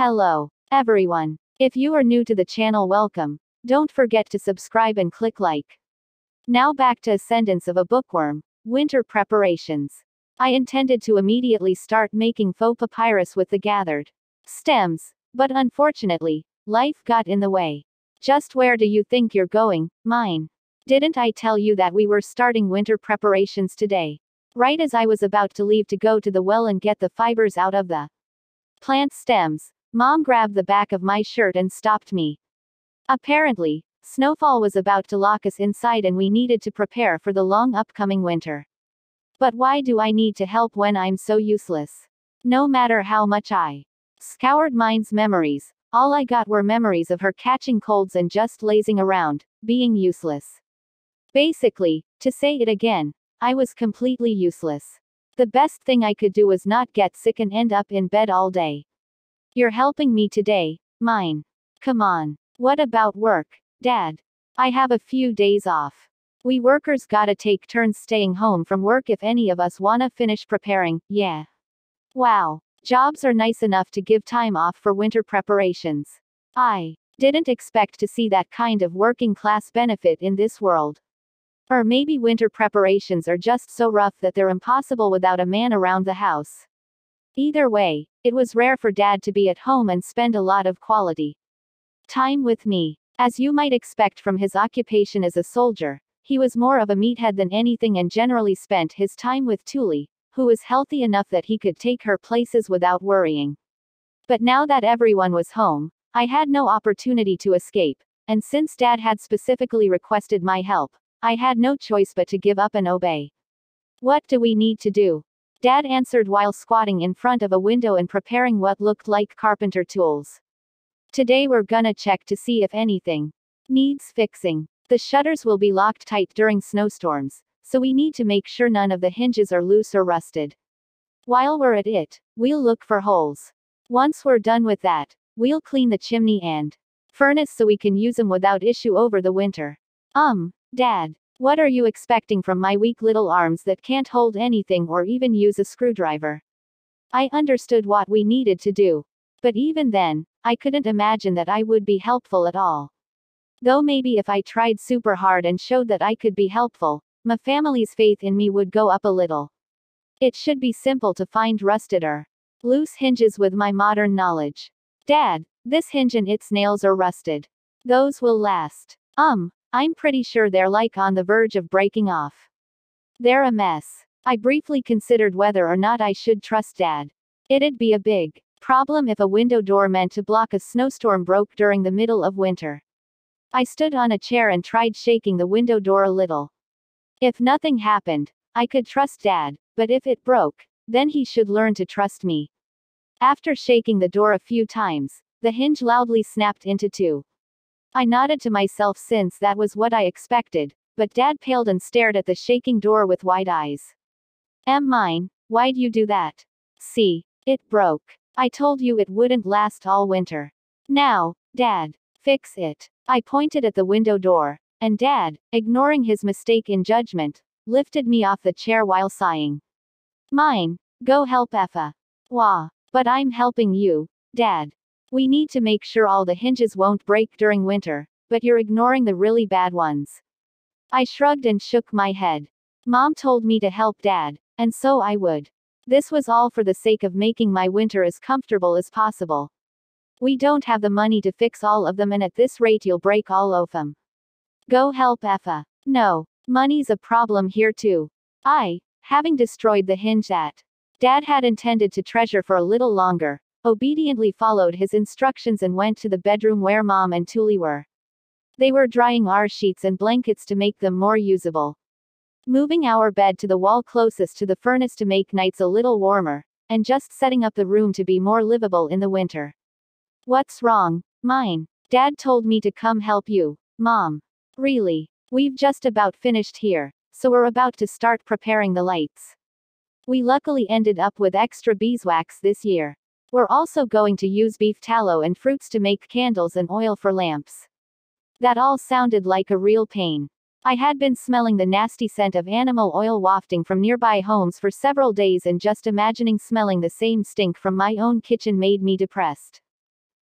Hello, everyone. If you are new to the channel, welcome. Don't forget to subscribe and click like. Now back to Ascendance of a Bookworm. Winter preparations. I intended to immediately start making faux papyrus with the gathered stems, but unfortunately, life got in the way. Just where do you think you're going, Myne? Didn't I tell you that we were starting winter preparations today? Right as I was about to leave to go to the well and get the fibers out of the plant stems, Mom grabbed the back of my shirt and stopped me. Apparently, snowfall was about to lock us inside and we needed to prepare for the long upcoming winter. But why do I need to help when I'm so useless? No matter how much I scoured Myne's memories, all I got were memories of her catching colds and just lazing around, being useless. Basically, to say it again, I was completely useless. The best thing I could do was not get sick and end up in bed all day. You're helping me today, Myne. Come on. What about work, Dad? I have a few days off. We workers gotta take turns staying home from work if any of us wanna finish preparing, yeah. Wow. Jobs are nice enough to give time off for winter preparations. I didn't expect to see that kind of working class benefit in this world. Or maybe winter preparations are just so rough that they're impossible without a man around the house. Either way, it was rare for Dad to be at home and spend a lot of quality time with me. As you might expect from his occupation as a soldier, he was more of a meathead than anything and generally spent his time with Tuli, who was healthy enough that he could take her places without worrying. But now that everyone was home, I had no opportunity to escape, and since Dad had specifically requested my help, I had no choice but to give up and obey. What do we need to do? Dad answered while squatting in front of a window and preparing what looked like carpenter tools. Today we're gonna check to see if anything needs fixing. The shutters will be locked tight during snowstorms, so we need to make sure none of the hinges are loose or rusted. While we're at it, we'll look for holes. Once we're done with that, we'll clean the chimney and furnace so we can use them without issue over the winter. Um, Dad, what are you expecting from my weak little arms that can't hold anything or even use a screwdriver? I understood what we needed to do. But even then, I couldn't imagine that I would be helpful at all. Though maybe if I tried super hard and showed that I could be helpful, my family's faith in me would go up a little. It should be simple to find rusted or loose hinges with my modern knowledge. Dad, this hinge and its nails are rusted. Those will last. Um, I'm pretty sure they're like on the verge of breaking off. They're a mess. I briefly considered whether or not I should trust Dad. It'd be a big problem if a window door meant to block a snowstorm broke during the middle of winter. I stood on a chair and tried shaking the window door a little. If nothing happened, I could trust Dad, but if it broke, then he should learn to trust me. After shaking the door a few times, the hinge loudly snapped into two. I nodded to myself since that was what I expected, but Dad paled and stared at the shaking door with wide eyes. Am Myne, why'd you do that? See, it broke. I told you it wouldn't last all winter. Now, Dad, fix it. I pointed at the window door, and Dad, ignoring his mistake in judgment, lifted me off the chair while sighing. Myne, go help Effa. Wah, but I'm helping you, Dad. We need to make sure all the hinges won't break during winter, but you're ignoring the really bad ones. I shrugged and shook my head. Mom told me to help Dad, and so I would. This was all for the sake of making my winter as comfortable as possible. We don't have the money to fix all of them and at this rate you'll break all of them. Go help Effa. No. Money's a problem here too. I, having destroyed the hinge that Dad had intended to treasure for a little longer, obediently followed his instructions and went to the bedroom where Mom and Tuli were. They were drying our sheets and blankets to make them more usable. Moving our bed to the wall closest to the furnace to make nights a little warmer, and just setting up the room to be more livable in the winter. What's wrong? Myne. Dad told me to come help you. Mom. Really? We've just about finished here, so we're about to start preparing the lights. We luckily ended up with extra beeswax this year. We're also going to use beef tallow and fruits to make candles and oil for lamps. That all sounded like a real pain. I had been smelling the nasty scent of animal oil wafting from nearby homes for several days and just imagining smelling the same stink from my own kitchen made me depressed.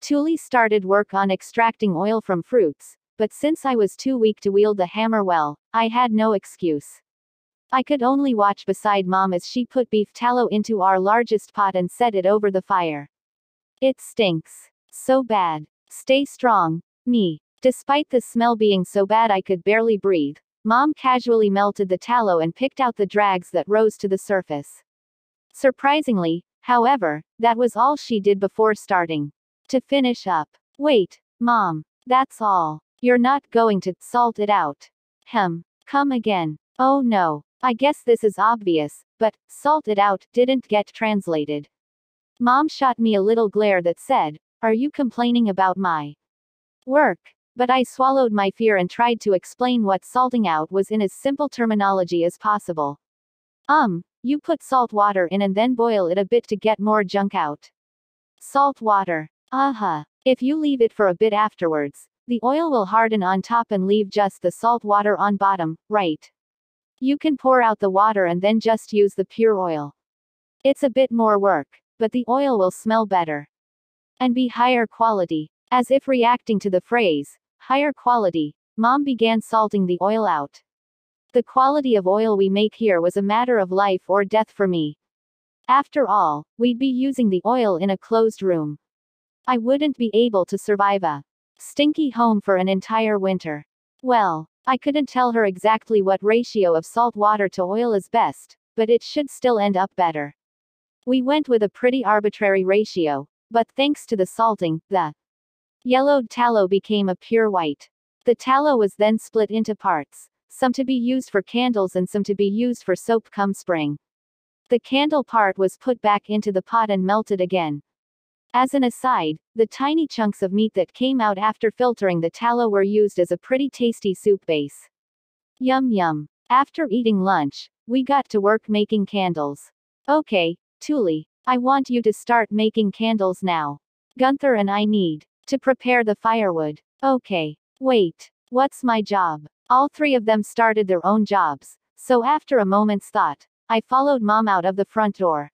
Tuli started work on extracting oil from fruits, but since I was too weak to wield the hammer well, I had no excuse. I could only watch beside mom as she put beef tallow into our largest pot and set it over the fire. It stinks. So bad. Stay strong. Me. Despite the smell being so bad I could barely breathe, mom casually melted the tallow and picked out the drags that rose to the surface. Surprisingly, however, that was all she did before starting. To finish up. Wait, mom. That's all. You're not going to salt it out. Hem. Come again. Oh no. I guess this is obvious, but salt it out didn't get translated. Mom shot me a little glare that said, Are you complaining about my work? But I swallowed my fear and tried to explain what salting out was in as simple terminology as possible. Um, you put salt water in and then boil it a bit to get more junk out. Salt water. Uh huh. If you leave it for a bit afterwards, the oil will harden on top and leave just the salt water on bottom, right? You can pour out the water and then just use the pure oil. It's a bit more work, but the oil will smell better. And be higher quality. As if reacting to the phrase, higher quality, mom began salting the oil out. The quality of oil we make here was a matter of life or death for me. After all, we'd be using the oil in a closed room. I wouldn't be able to survive a stinky home for an entire winter. Well, I couldn't tell her exactly what ratio of salt water to oil is best, but it should still end up better. We went with a pretty arbitrary ratio, but thanks to the salting, the yellowed tallow became a pure white. The tallow was then split into parts, some to be used for candles and some to be used for soap come spring. The candle part was put back into the pot and melted again. As an aside, the tiny chunks of meat that came out after filtering the tallow were used as a pretty tasty soup base. Yum yum. After eating lunch, we got to work making candles. Okay, Tuli, I want you to start making candles now. Gunther and I need to prepare the firewood. Okay. Wait. What's my job? All three of them started their own jobs, so after a moment's thought, I followed mom out of the front door.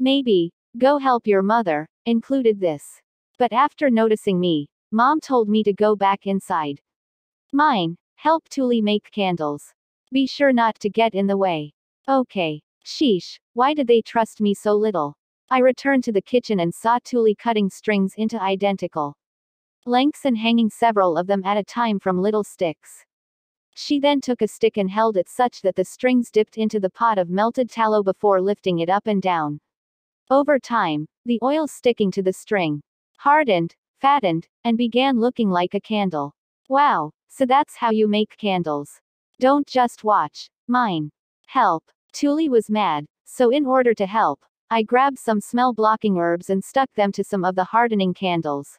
Maybe, go help your mother, included this. But after noticing me, mom told me to go back inside. Myne, help Tuli make candles. Be sure not to get in the way. Okay. Sheesh, why did they trust me so little? I returned to the kitchen and saw Tuli cutting strings into identical lengths and hanging several of them at a time from little sticks. She then took a stick and held it such that the strings dipped into the pot of melted tallow before lifting it up and down. Over time, the oil sticking to the string hardened, fattened, and began looking like a candle. Wow, so that's how you make candles. Don't just watch. Myne. Help. Tuli was mad, so in order to help, I grabbed some smell blocking herbs and stuck them to some of the hardening candles.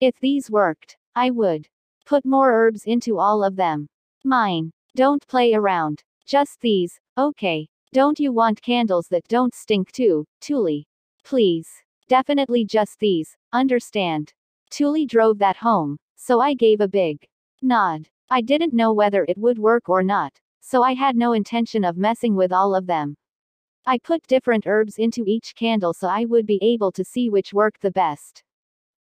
If these worked, I would put more herbs into all of them. Myne. Don't play around. Just these, okay. Don't you want candles that don't stink too, Tuli? Please. Definitely just these, understand. Tuli drove that home, so I gave a big nod. I didn't know whether it would work or not, so I had no intention of messing with all of them. I put different herbs into each candle so I would be able to see which worked the best.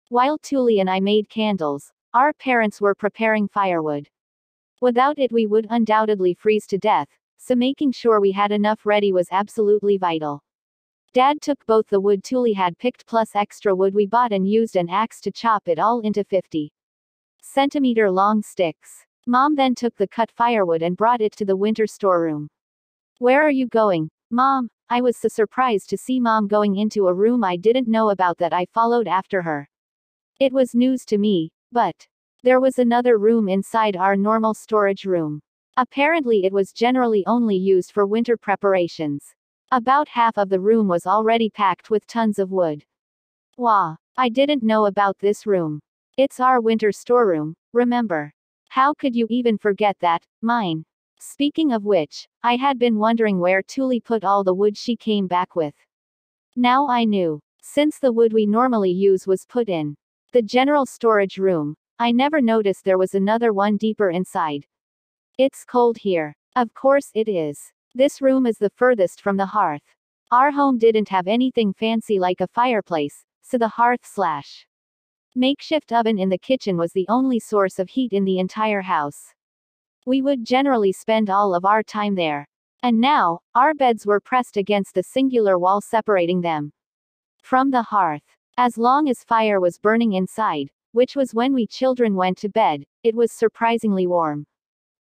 While Tuli and I made candles, our parents were preparing firewood. Without it we would undoubtedly freeze to death, so making sure we had enough ready was absolutely vital. Dad took both the wood Tuli had picked plus extra wood we bought and used an axe to chop it all into 50 centimeter long sticks. Mom then took the cut firewood and brought it to the winter storeroom. Where are you going, Mom? I was so surprised to see Mom going into a room I didn't know about that I followed after her. It was news to me, but there was another room inside our normal storage room. Apparently it was generally only used for winter preparations. About half of the room was already packed with tons of wood. Wah! I didn't know about this room. It's our winter storeroom, remember? How could you even forget that? Myne. Speaking of which, I had been wondering where Tuli put all the wood she came back with. Now I knew. Since the wood we normally use was put in the general storage room, I never noticed there was another one deeper inside. It's cold here. Of course it is. This room is the furthest from the hearth. Our home didn't have anything fancy like a fireplace, so the hearth slash Makeshift oven in the kitchen was the only source of heat in the entire house. We would generally spend all of our time there. And now, our beds were pressed against the singular wall separating them from the hearth. As long as fire was burning inside, which was when we children went to bed, it was surprisingly warm.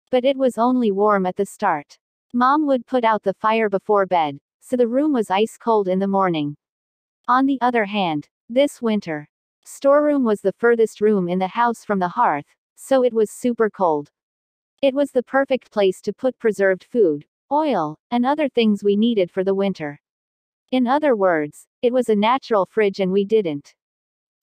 But it was only warm at the start. Mom would put out the fire before bed, so the room was ice cold in the morning. On the other hand, this winter, storeroom was the furthest room in the house from the hearth, so it was super cold. It was the perfect place to put preserved food, oil, and other things we needed for the winter. In other words, it was a natural fridge and we didn't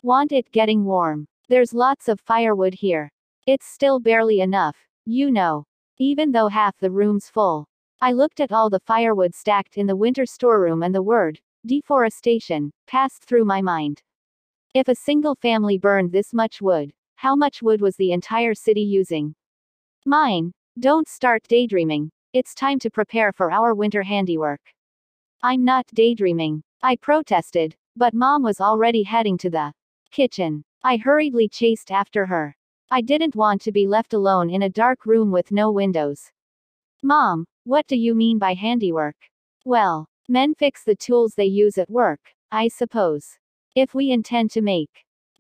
want it getting warm. There's lots of firewood here. It's still barely enough, you know. Even though half the room's full. I looked at all the firewood stacked in the winter storeroom and the word, deforestation, passed through my mind. If a single family burned this much wood, how much wood was the entire city using? Myne. Don't start daydreaming. It's time to prepare for our winter handiwork. I'm not daydreaming. I protested, but mom was already heading to the kitchen. I hurriedly chased after her. I didn't want to be left alone in a dark room with no windows. Mom, what do you mean by handiwork? Well, men fix the tools they use at work, I suppose. If we intend to make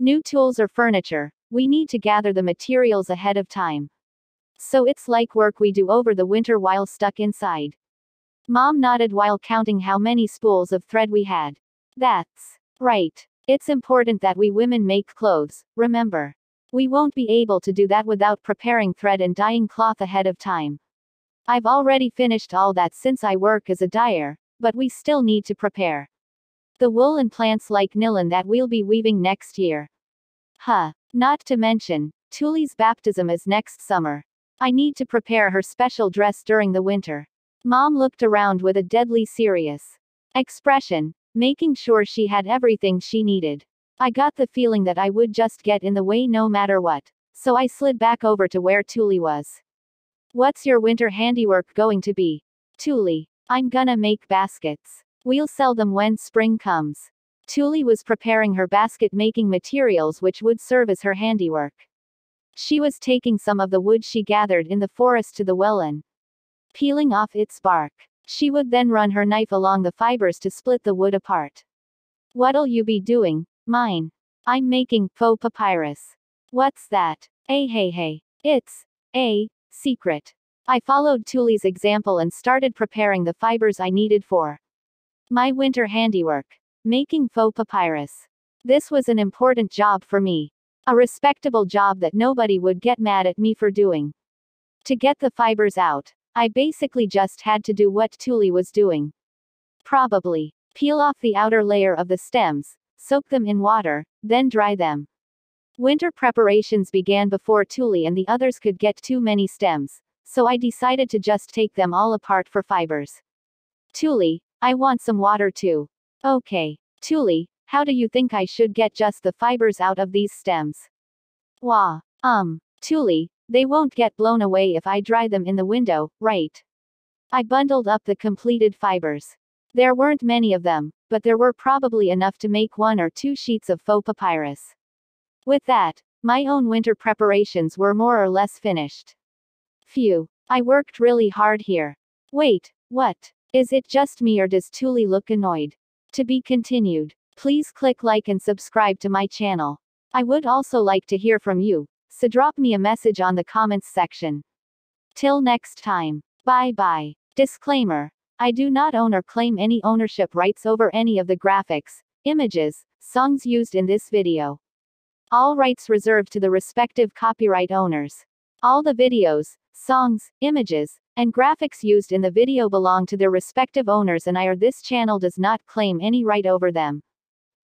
new tools or furniture, we need to gather the materials ahead of time. So it's like work we do over the winter while stuck inside. Mom nodded while counting how many spools of thread we had. That's right. It's important that we women make clothes, remember. We won't be able to do that without preparing thread and dyeing cloth ahead of time. I've already finished all that since I work as a dyer, but we still need to prepare the wool and plants like nylon that we'll be weaving next year. Huh. Not to mention, Tuli's baptism is next summer. I need to prepare her special dress during the winter. Mom looked around with a deadly serious expression, making sure she had everything she needed. I got the feeling that I would just get in the way no matter what, so I slid back over to where Tuli was. What's your winter handiwork going to be? Tuli, I'm gonna make baskets. We'll sell them when spring comes. Tuli was preparing her basket making materials which would serve as her handiwork. She was taking some of the wood she gathered in the forest to the well and peeling off its bark. She would then run her knife along the fibers to split the wood apart. What'll you be doing? Myne. I'm making faux papyrus. What's that? A hey hey. It's a secret. I followed Tuli's example and started preparing the fibers I needed for my winter handiwork. Making faux papyrus. This was an important job for me. A respectable job that nobody would get mad at me for doing. To get the fibers out, I basically just had to do what Tuli was doing. Probably. Peel off the outer layer of the stems, soak them in water, then dry them. Winter preparations began before Tuli and the others could get too many stems, so I decided to just take them all apart for fibers. Tuli, I want some water too. Okay. Tuli, how do you think I should get just the fibers out of these stems? Wah. Um. Tuli, they won't get blown away if I dry them in the window, right? I bundled up the completed fibers. There weren't many of them, but there were probably enough to make one or two sheets of faux papyrus. With that, my own winter preparations were more or less finished. Phew. I worked really hard here. Wait, what? Is it just me or does Tuli look annoyed? To be continued. Please click like and subscribe to my channel. I would also like to hear from you, so drop me a message on the comments section. Till next time. Bye bye. Disclaimer. I do not own or claim any ownership rights over any of the graphics, images, songs used in this video. All rights reserved to the respective copyright owners. All the videos, songs, images, and graphics used in the video belong to their respective owners and I or this channel does not claim any right over them.